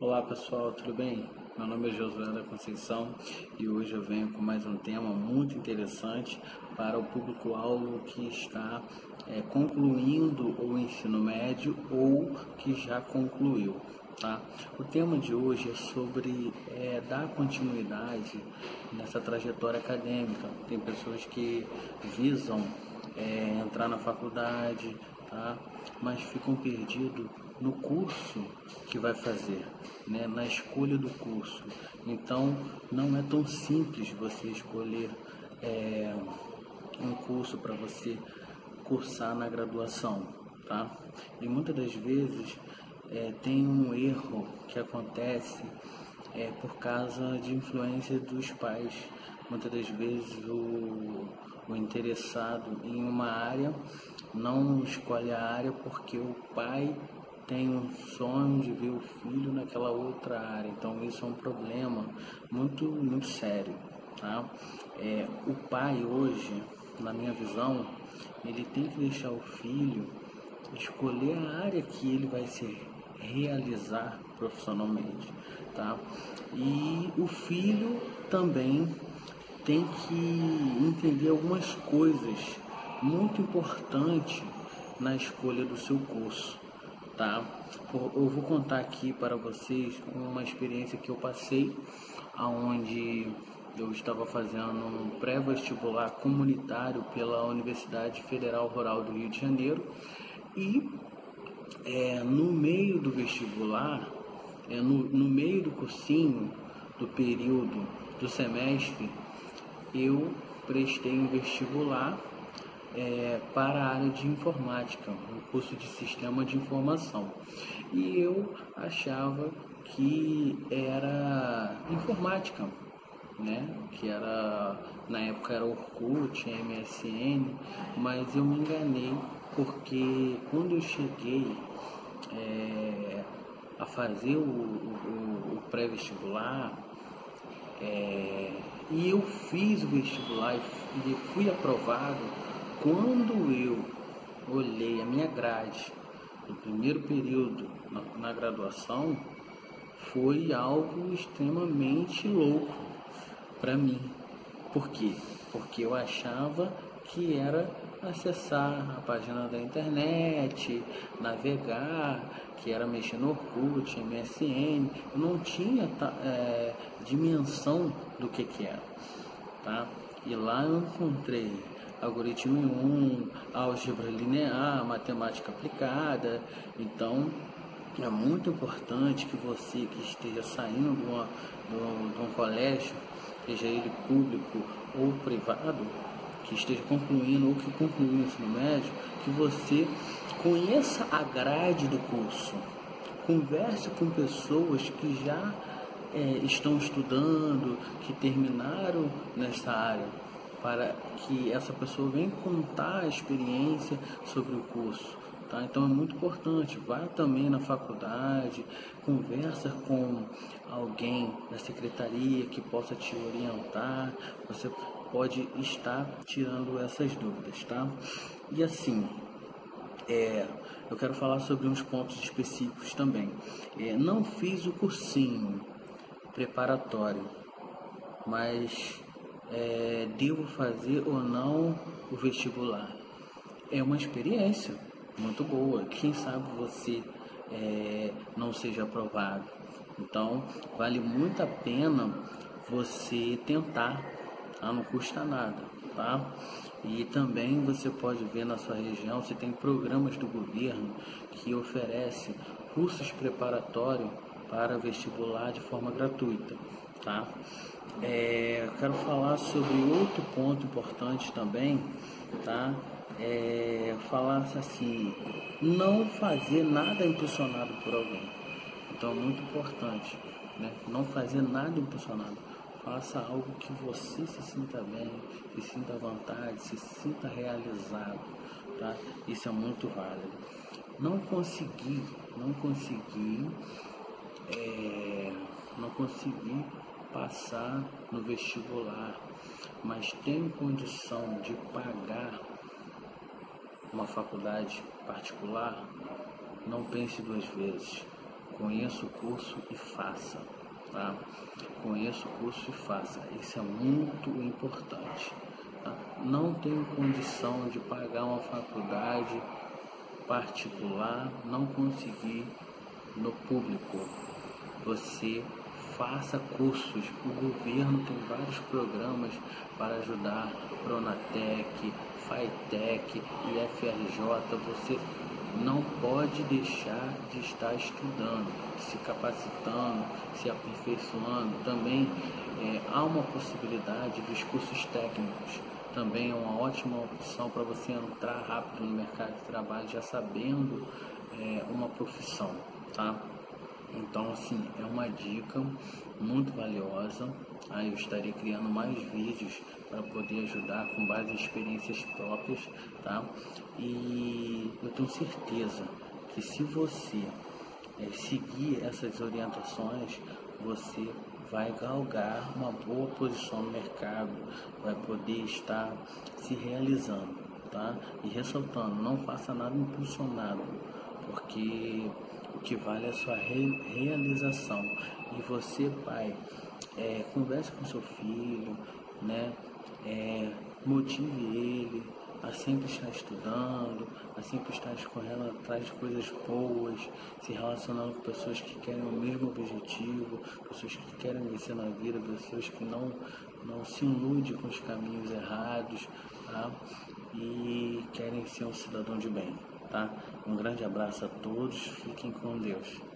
Olá pessoal, tudo bem? Meu nome é Josué da Conceição e hoje eu venho com mais um tema muito interessante para o público-alvo que está é, concluindo o ensino médio ou que já concluiu. Tá? O tema de hoje é sobre é, dar continuidade nessa trajetória acadêmica. Tem pessoas que visam é, entrar na faculdade, tá? mas ficam perdidos no curso que vai fazer, né? na escolha do curso. Então, não é tão simples você escolher é, um curso para você cursar na graduação, tá? E muitas das vezes é, tem um erro que acontece é, por causa de influência dos pais. Muitas das vezes o, o interessado em uma área não escolhe a área porque o pai tem um sonho de ver o filho naquela outra área. Então isso é um problema muito, muito sério. Tá? É, o pai hoje, na minha visão, ele tem que deixar o filho escolher a área que ele vai se realizar profissionalmente, tá? E o filho também tem que entender algumas coisas muito importantes na escolha do seu curso tá? Eu vou contar aqui para vocês uma experiência que eu passei, aonde eu estava fazendo um pré-vestibular comunitário pela Universidade Federal Rural do Rio de Janeiro e é, no meio do vestibular, é, no, no meio do cursinho, do período do semestre, eu prestei um vestibular é, para a área de informática, um curso de sistema de informação. E eu achava que era informática, né? Que era na época era Orkut, MSN, mas eu me enganei porque quando eu cheguei é, a fazer o, o, o pré-vestibular é, e eu fiz o vestibular e fui aprovado quando eu olhei a minha grade no primeiro período na, na graduação, foi algo extremamente louco para mim. Por quê? Porque eu achava que era acessar a página da internet, navegar, que era mexer no Orkut, MSN. Eu não tinha é, dimensão do que, que era. Tá? E lá eu encontrei algoritmo 1, álgebra linear, matemática aplicada. Então, é muito importante que você que esteja saindo de, uma, de, um, de um colégio, seja ele público ou privado, que esteja concluindo ou que concluiu o ensino médio, que você conheça a grade do curso. Converse com pessoas que já é, estão estudando, que terminaram nessa área para que essa pessoa venha contar a experiência sobre o curso. Tá? Então é muito importante, vá também na faculdade, conversa com alguém da secretaria que possa te orientar, você pode estar tirando essas dúvidas, tá? E assim, é, eu quero falar sobre uns pontos específicos também. É, não fiz o cursinho preparatório, mas é, devo fazer ou não o vestibular. É uma experiência muito boa. Quem sabe você é, não seja aprovado. Então, vale muito a pena você tentar, tá? não custa nada, tá? E também você pode ver na sua região, você tem programas do governo que oferecem cursos preparatórios para vestibular de forma gratuita, tá? É, quero falar sobre outro ponto importante também, tá? É, falar assim, não fazer nada impulsionado por alguém. Então é muito importante, né? Não fazer nada impulsionado. Faça algo que você se sinta bem, se sinta à vontade, se sinta realizado, tá? Isso é muito válido. Não conseguir, não conseguir, é, não conseguir passar no vestibular, mas tem condição de pagar uma faculdade particular, não pense duas vezes. conheça o curso e faça, tá? Conheça o curso e faça. Isso é muito importante. Tá? Não tenho condição de pagar uma faculdade particular, não conseguir no público. Você faça cursos. O governo tem vários programas para ajudar Pronatec, FAITEC e FRJ. Você não pode deixar de estar estudando, se capacitando, se aperfeiçoando. Também é, há uma possibilidade dos cursos técnicos. Também é uma ótima opção para você entrar rápido no mercado de trabalho já sabendo é, uma profissão, tá? Então, assim, é uma dica muito valiosa. Aí eu estarei criando mais vídeos para poder ajudar com base em experiências próprias, tá? E tenho certeza que se você é, seguir essas orientações, você vai galgar uma boa posição no mercado, vai poder estar se realizando, tá? E ressaltando, não faça nada impulsionado, porque o que vale é a sua re realização. E você, pai, é, converse com seu filho, né? É, motive ele a sempre estar estudando, a sempre estar escorrendo atrás de coisas boas, se relacionando com pessoas que querem o mesmo objetivo, pessoas que querem vencer na vida, pessoas que não, não se iludem com os caminhos errados, tá? E querem ser um cidadão de bem tá? Um grande abraço a todos, fiquem com Deus.